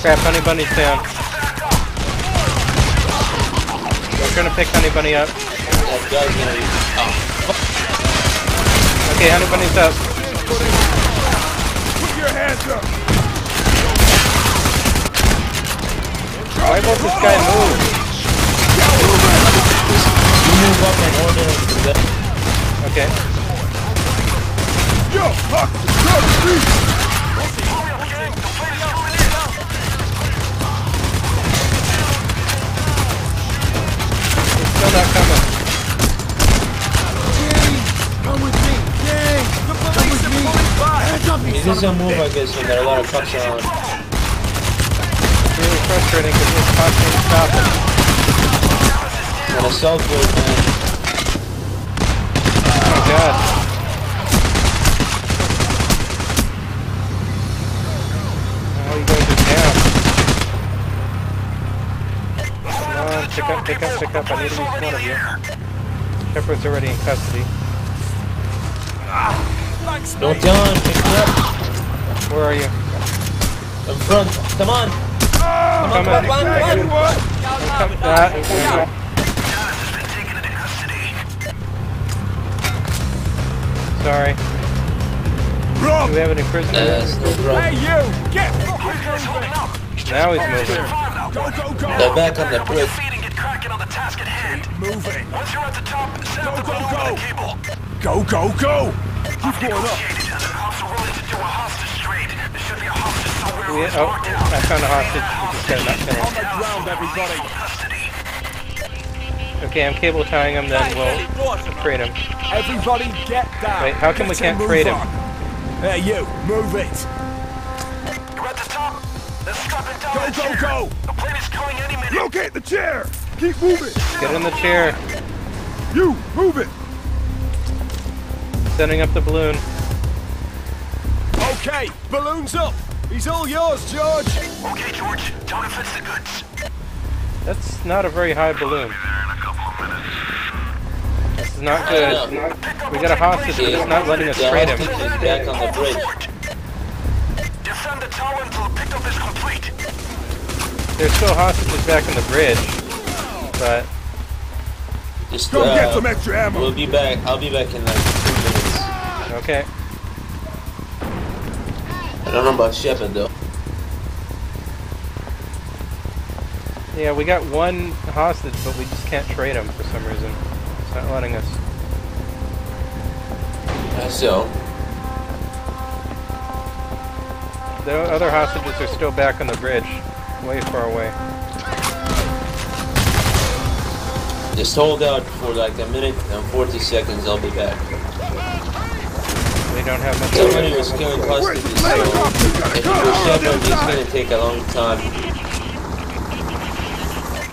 Crap, Honey Bunny's down. We're gonna pick Honey Bunny up. Okay, Honey Bunny's up. Why won't this guy move? move up in order. Okay. Yo, Huck! Up, He doesn't move, I guess, when there are a lot of trucks around. It's really frustrating because he's constantly stopping. And a cell phone, man. Oh my god. Oh, you guys are down. Come on, pick up, pick up, pick up. I need at least one of you. Shepard's already in custody. Don't tell pick me up. Where are you? In front. Come on. Come on, Come on. come on, come on. Come, ah, Sorry. Do we have any prisoners? Yes, no problem. you! Get fucking moving! Now he's moving. Go, go, go! They're back on the bridge. feet and get cracking on the task at hand. Moving! Once you're at the top, set up Go, the go, go. cable. Go, go, go! Keep going up! We, on oh. I found a hostage. We just gotta not On the ground, everybody! Okay, I'm cable tying him, then we'll trade him. Everybody get down! Wait, how come we can't to trade move him? on. Hey, you! Move it! You're at the top. Let's strap it down. Go, go, chair. go! The plane is coming any minute. Locate the chair! Keep moving! Get in the chair. You! Move it! Setting up the balloon. Okay, balloon's up! He's all yours, George! Okay, George. Tell him fits the goods. That's not a very high balloon. This is not good. We got a hostage, but it's not letting us The trade him. hostage is back on the bridge. Defend the tower until the pickup is complete. There's still hostages back on the bridge, but Just, Go get uh, some extra ammo! We'll be back. I'll be back in like two minutes. okay. I don't know about Shepard though. Yeah, we got one hostage, but we just can't trade him for some reason. It's not letting us. Uh, So, The other hostages are still back on the bridge, way far away. just hold out for like a minute and 40 seconds. I'll be back. We don't have much. Somebody was killing hostages, so if you go Shepard, it's gonna take a long time.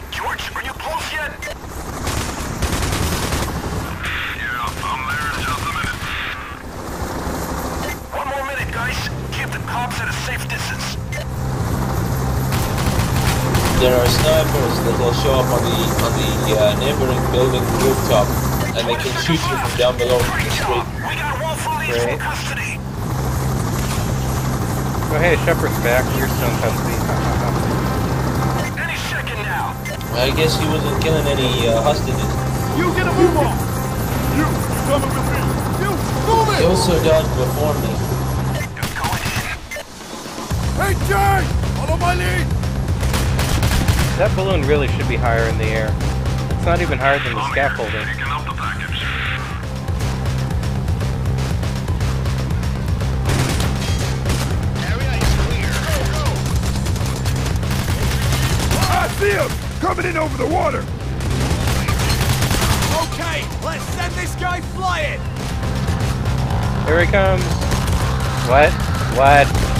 George, are you close yet? One more minute, guys. Keep the cops at a safe distance. There are snipers that will show up on the on the uh, neighboring building rooftop, and they can shoot you from down below in the street. We got Wolf released Great. from custody. Oh hey, Shepard's back. You're still in custody. Any second now. I guess he wasn't killing any uh, hostages. You get a move on! You! Coming with me! You! Move He it! also dodged before me. Going in. Hey, Jay! Follow my lead! that balloon really should be higher in the air. It's not even higher than the scaffolding. See him! Coming in over the water! Okay, let's send this guy flying! Here he comes. What? What?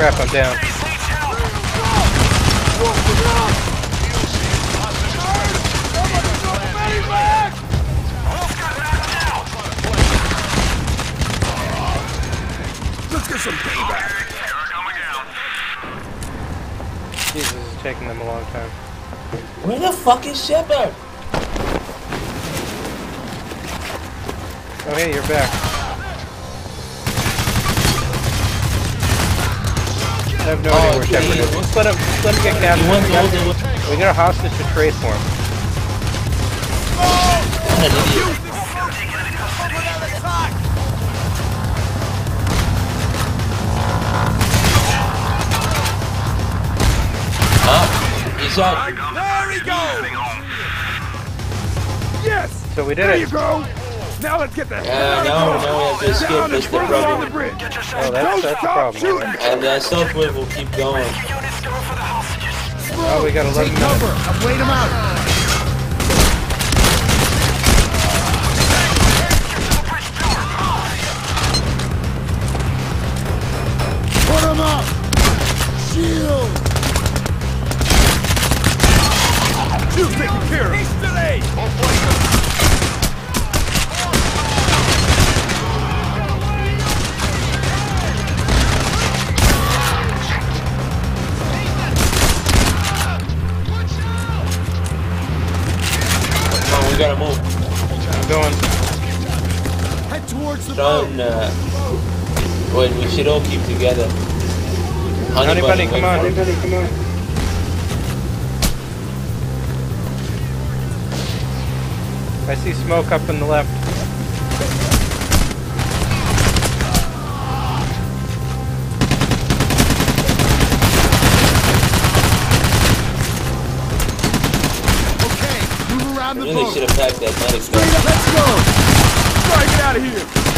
crap, I'm down. Let's get some payback. Jesus, it's taking them a long time. Where the fuck is Shepard? Oh hey, you're back. I have no Oh, idea where okay. Shepard is. Let's let him, let's let him get He captured. went We got, we got a hostage to trade for him. What an idiot. Ah, he's out. There he goes! Yes! So we did There it. you go! Now let's get the hell Yeah, out now, of now we have to here! escape. Down That's and the along problem. the bridge! Oh, Don't that's, that's the stop problem. shooting! And uh, Southwind will keep going. Units going for the hostages. Oh, we got 11 Take cover! minutes. I've laid him out! Towards the boat! Run. Uh, wait, we should all keep together. Honey Bunny, wait come on. for Honey it. Bunny, come on. I see smoke up in the left. Okay, move around the Really boat! should have packed that medic Straight up, let's go! Try to get out of here!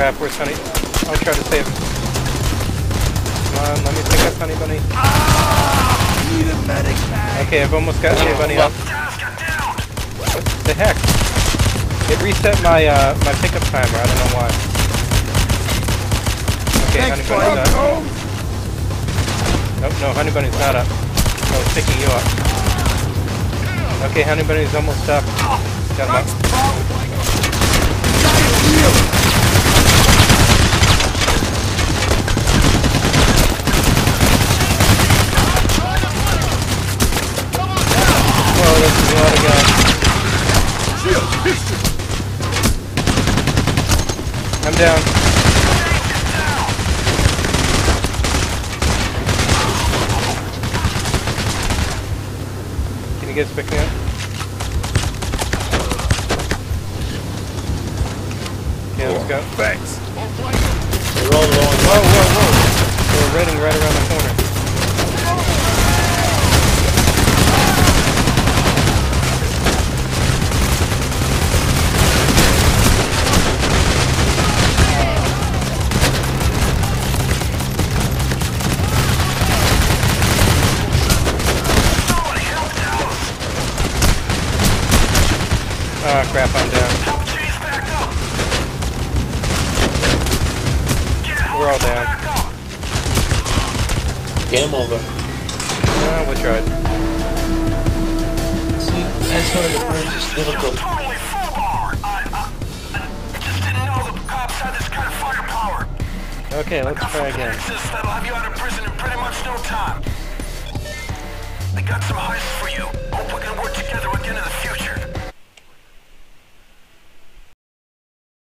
Crap, where's Honey? I'll try to save him. Come on, let me pick up Honey Bunny. Need a medic! Okay, I've almost got Honey Bunny up. What the heck? It reset my uh, my pickup timer. I don't know why. Okay, Honey Thanks, Bunny's bud. up. Go! Nope, no, Honey Bunny's not up. Oh, it's picking you up. Okay, Honey Bunny's almost up. Got him up. Whoa, this is a lot of guys. Shield! Distance! I'm down. Can you guys pick me up? Okay, let's go. Thanks! They're all going. Whoa, whoa, whoa! We're raiding right around the corner. Ah, crap, I'm down. We're all down. Game over. Ah, we tried. See, that's one of the parts that's difficult. Totally full bar. I, I, I just didn't know the cops had this kind of firepower. Okay, let's try again. connections that'll have you out of prison in pretty much no time. I got some heists for you. Hope we can work together again